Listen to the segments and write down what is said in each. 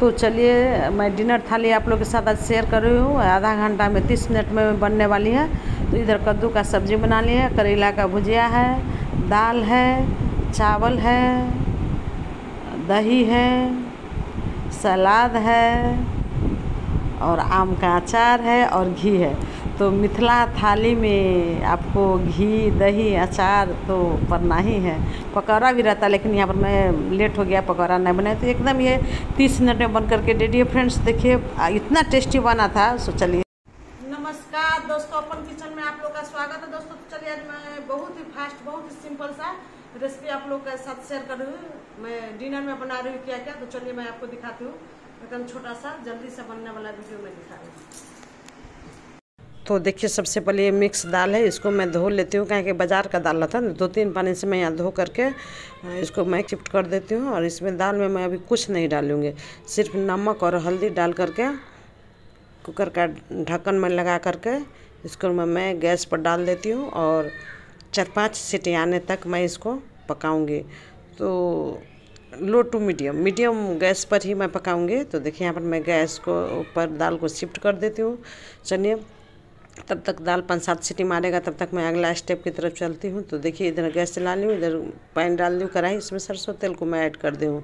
तो चलिए, मैं डिनर थाली आप लोग के साथ आज शेयर कर रही हूँ। आधा घंटा में तीस मिनट में बनने वाली है। तो इधर कद्दू का सब्ज़ी बना ली है, करेला का भुजिया है, दाल है, चावल है, दही है, सलाद है और आम का अचार है और घी है। तो मिथिला थाली में आपको घी, दही, अचार तो पड़ना ही है। पकौड़ा भी रहता, लेकिन यहाँ पर मैं लेट हो गया, पकौड़ा नहीं बनाया। तो एकदम ये तीस मिनट में बन करके रेडी फ्रेंड्स, देखिए इतना टेस्टी बना था, सो चलिए। नमस्कार दोस्तों, अपन किचन में आप लोग का स्वागत है। दोस्तों तो चलिए, आज मैं बहुत ही फास्ट बहुत ही सिंपल सा रेसिपी आप लोग के साथ शेयर कर। रही हूँ मैं डिनर में बना रही हूँ क्या क्या तो चलिए मैं आपको दिखाती हूँ। एकदम छोटा सा, जल्दी से बनने वाला वीडियो में दिखा रही हूँ। तो देखिए, सबसे पहले ये मिक्स दाल है, इसको मैं धो लेती हूँ। कहें कि बाज़ार का दाल था दो तीन पानी से मैं यहाँ धो करके इसको मैं शिफ्ट कर देती हूँ और इसमें दाल में मैं अभी कुछ नहीं डालूँगी। सिर्फ़ नमक और हल्दी डाल करके कुकर का ढक्कन में लगा करके, इसको मैं मैं गैस पर डाल देती हूँ और चार पाँच सीटी आने तक मैं इसको पकाऊँगी। तो low to medium medium gas पर ही मैं पकाऊँगी। तो देखिए, यहाँ पर मैं गैस को, ऊपर दाल को शिफ्ट कर देती हूँ। चलिए तब तक दाल पाँच सात सीटी मारेगा, तब तक मैं अगला स्टेप की तरफ़ चलती हूँ। तो देखिए, इधर गैस चला ली इधर पैन डाल दी कढ़ाई, इसमें सरसों तेल को मैं ऐड कर दी हूँ।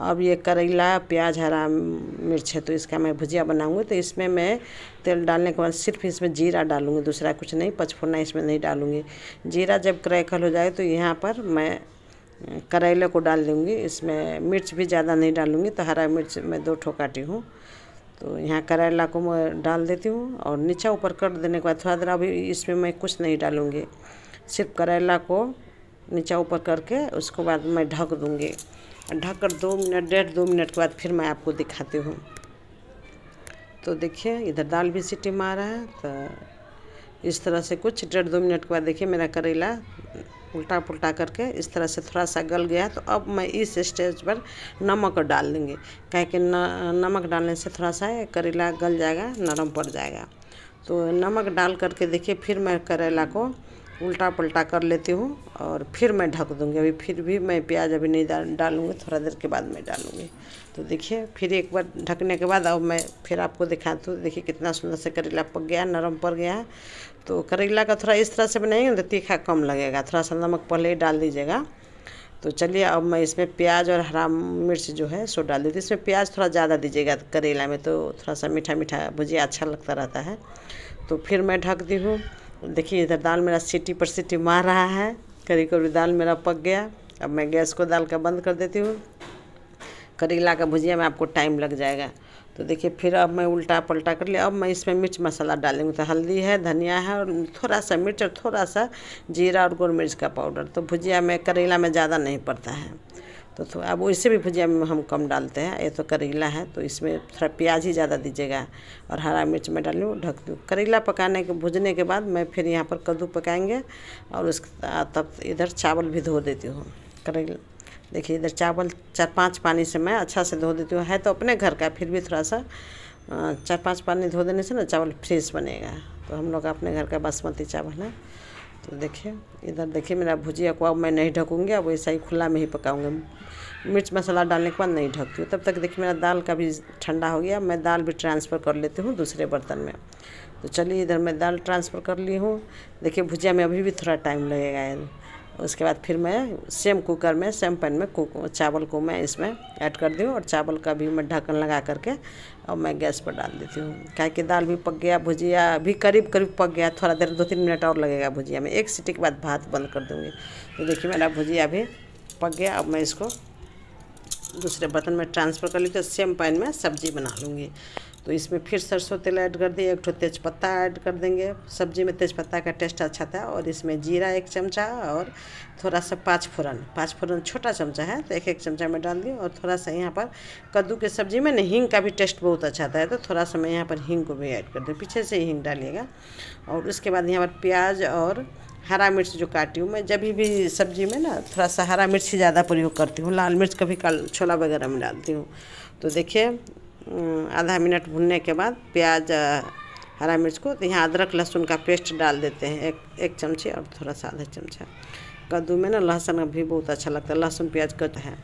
अब ये करेला, प्याज, हरा मिर्च है तो इसका मैं भुजिया बनाऊँगी तो इसमें मैं तेल डालने के बाद सिर्फ़ इसमें जीरा डालूँगी, दूसरा कुछ नहीं, पचफोरना इसमें नहीं डालूँगी। जीरा जब क्रैकल हो जाए तो यहाँ पर मैं करेले को डाल दूँगी, इसमें मिर्च भी ज़्यादा नहीं डालूँगी तो हरा मिर्च मैं दो ठो काटी हूँ। तो यहाँ करेला को मैं डाल देती हूँ और नीचा ऊपर कर देने के बाद थोड़ा देर अभी इसमें मैं कुछ नहीं डालूँगी। सिर्फ़ करेला को नीचा ऊपर करके उसके बाद मैं ढक दूँगी। ढक कर दो मिनट, डेढ़ दो मिनट के बाद फिर मैं आपको दिखाती हूँ। तो देखिए, इधर दाल भी सीटी मारा है तो इस तरह से कुछ डेढ़ दो मिनट के बाद देखिए मेरा करेला उल्टा पुल्टा करके इस तरह से थोड़ा सा गल गया तो अब मैं इस स्टेज पर नमक डाल देंगे। कह कि नमक डालने से थोड़ा सा करेला गल जाएगा, नरम पड़ जाएगा। तो नमक डाल करके देखिए, फिर मैं करेला को उल्टा पुल्टा कर लेती हूँ और फिर मैं ढक दूँगी। अभी फिर भी मैं प्याज अभी नहीं डाल डालूँगी, थोड़ा देर के बाद मैं डालूँगी। तो देखिए, फिर एक बार ढकने के बाद अब मैं फिर आपको दिखाती हूँ देखिए कितना सुंदर से करेला पक गया, नरम पड़ गया। है तो करेला का थोड़ा इस तरह से बनाएँगे तो तीखा कम लगेगा, थोड़ा सा नमक पहले ही डाल दीजिएगा। तो चलिए अब मैं इसमें प्याज और हरा मिर्च जो है सो डाल देती इसमें प्याज थोड़ा ज़्यादा दीजिएगा करेला में तो थोड़ा सा मीठा मीठा भुजिया अच्छा लगता रहता है। तो फिर मैं ढक दी हूँ। देखिए इधर दाल मेरा सीटी पर सीटी मार रहा है करीब करीब दाल मेरा पक गया। अब मैं गैस को दाल का बंद कर देती हूँ। करेला का भुजिया में आपको टाइम लग जाएगा। तो देखिए फिर अब मैं उल्टा पलटा कर लिया। अब मैं इसमें मिर्च मसाला डालूँगी। तो हल्दी है धनिया है और थोड़ा सा मिर्च और थोड़ा सा जीरा और गोल मिर्च का पाउडर। तो भुजिया में करेला में ज़्यादा नहीं पड़ता है। तो, अब इससे भी भुजिया में हम कम डालते हैं। ये तो करेला है तो इसमें थोड़ा प्याज ही ज़्यादा दीजिएगा और हरा मिर्च में डालूँ ढक दूँ। करेला पकाने के भुजने के बाद मैं फिर यहाँ पर कद्दू पकाएँगे और उस तब इधर चावल भी धो देती हूँ। करेला देखिए इधर चावल चार पाँच पानी से मैं अच्छा से धो देती हूँ। है तो अपने घर का फिर भी थोड़ा सा चार पाँच पानी धो देने से ना चावल फ्रेश बनेगा। तो हम लोग अपने घर का बासमती चावल है। तो देखिए, इधर देखिए मेरा भुजिया को अब मैं नहीं ढकूँगी, अब वैसा ही खुला में ही पकाऊँगी। मिर्च मसाला डालने के बाद नहीं ढकती हूँ। तब तक देखिए मेरा दाल का भी ठंडा हो गया। मैं दाल भी ट्रांसफ़र कर लेती हूँ दूसरे बर्तन में। तो चलिए इधर मैं दाल ट्रांसफ़र कर ली हूँ। देखिए भुजिया में अभी भी थोड़ा टाइम लगेगा। उसके बाद फिर मैं सेम कुकर में, सेम पैन में कुक चावल को मैं इसमें ऐड कर दी हूँ और चावल का भी मैं ढक्कन लगा करके और मैं गैस पर डाल देती हूँ। क्या कि दाल भी पक गया, भुजिया भी करीब करीब पक गया, थोड़ा देर दो तीन मिनट और लगेगा भुजिया में। एक सीटी के बाद भात बंद कर दूँगी। तो देखिए मेरा भुजिया भी पक गया, अब मैं इसको दूसरे बर्तन में ट्रांसफ़र कर ली तो सेम पैन में सब्ज़ी बना लूँगी। तो इसमें फिर सरसों तेल ऐड कर दिए एक ठो तेज़पत्ता ऐड कर देंगे। सब्ज़ी में तेज़पत्ता का टेस्ट अच्छा था और इसमें जीरा एक चमचा और थोड़ा सा पाँच फोरन। पाँच फोरन छोटा चमचा है तो एक एक चमचा में डाल दिए और थोड़ा सा यहाँ पर कद्दू के सब्ज़ी में ना हींग का भी टेस्ट बहुत अच्छा था तो थोड़ा सा मैं यहाँ पर हींग को भी ऐड कर दूँ। पीछे से हींग डालिएगा। और उसके बाद यहाँ पर प्याज और हरा मिर्च जो काटी हूँ मैं, जब भी सब्ज़ी में ना थोड़ा सा हरा मिर्च ही ज़्यादा प्रयोग करती हूँ, लाल मिर्च कभी छोला वगैरह में डालती हूँ। तो देखिए आधा मिनट भुनने के बाद प्याज हरा मिर्च को तो यहाँ अदरक, लहसुन का पेस्ट डाल देते हैं एक एक चमचे और थोड़ा सा आधा चमचा कद्दू में ना लहसुन भी बहुत अच्छा लगता है, लहसुन, प्याज कट है।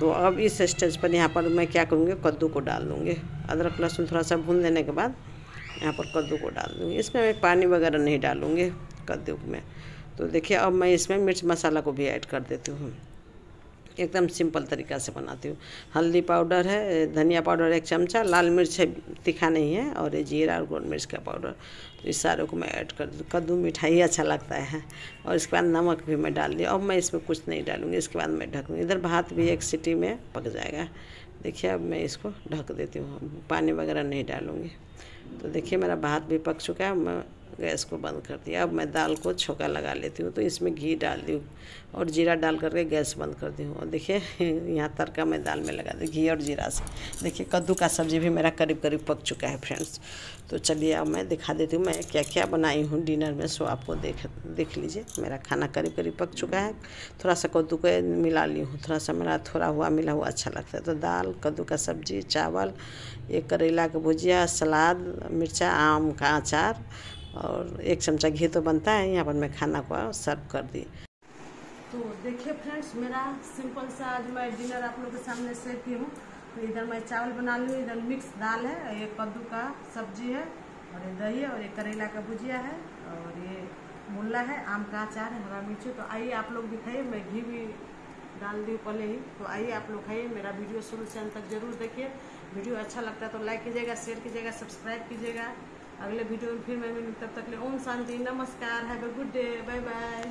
तो अब इस स्टेज पर यहाँ पर मैं क्या करूँगी, कद्दू को डाल दूँगी। अदरक, लहसुन थोड़ा सा भून देने के बाद यहाँ पर कद्दू को डाल दूँगी। इसमें मैं पानी वगैरह नहीं डालूँगी कद्दू में। तो देखिए, अब मैं इसमें मिर्च मसाला को भी ऐड कर देती हूँ। एकदम सिंपल तरीक़ा से बनाती हूँ। हल्दी पाउडर है, धनिया पाउडर एक चमचा, लाल मिर्च है, तीखा नहीं है, और ये जीरा और गोल मिर्च का पाउडर। तो इस सारे को मैं ऐड कर दूँ कद्दू मिठाई अच्छा लगता है। और इसके बाद नमक भी मैं डाल दिया अब मैं इसमें कुछ नहीं डालूँगी, इसके बाद मैं ढकूँगी। इधर भात भी एक सीटी में पक जाएगा। देखिए अब मैं इसको ढक देती हूँ, पानी वगैरह नहीं डालूँगी। तो देखिए मेरा भात भी पक चुका है, मैं गैस को बंद कर दिया। अब मैं दाल को छोका लगा लेती हूँ तो इसमें घी डाल दी और जीरा डाल करके गैस बंद कर दी हूँ। और देखिए, यहाँ तड़का मैं दाल में लगा दी घी और जीरा से। देखिए, कद्दू का सब्ज़ी भी मेरा करीब करीब पक चुका है फ्रेंड्स। तो चलिए, अब मैं दिखा देती हूँ, मैं क्या क्या बनाई हूँ डिनर में। सो आपको देख देख लीजिए, मेरा खाना करीब करीब पक चुका है। थोड़ा सा कद्दू को मिला ली हूँ, थोड़ा सा मेरा थोड़ा हुआ, मिला हुआ अच्छा लगता है। तो दाल, कद्दू का सब्ज़ी, चावल, एक करेला का भुजिया, सलाद, मिर्चा, आम का अचार और एक चमचा घी तो बनता है, यहाँ पर मैं खाना को सर्व कर दी। तो देखिए फ्रेंड्स, मेरा सिंपल सा आज मैं डिनर आप लोग के सामने शेयर की हूँ। तो इधर मैं चावल बना ली इधर मिक्स दाल है ये कद्दू का सब्ज़ी है, और ये दही है, और ये करेला का भुजिया है, और ये मुल्ला है, आम का अचार है, हरा मिर्ची तो आइए आप लोग भी खाइए, मैं घी भी डाल दी पहले ही। तो आइए आप लोग खाइए, मेरा वीडियो शुरू से अंत तक ज़रूर देखिए। वीडियो अच्छा लगता है तो लाइक कीजिएगा, शेयर कीजिएगा, सब्सक्राइब कीजिएगा। अगले वीडियो में फिर मैं मिलूँ तब तक ले ओम शांति नमस्कार have a good day bye bye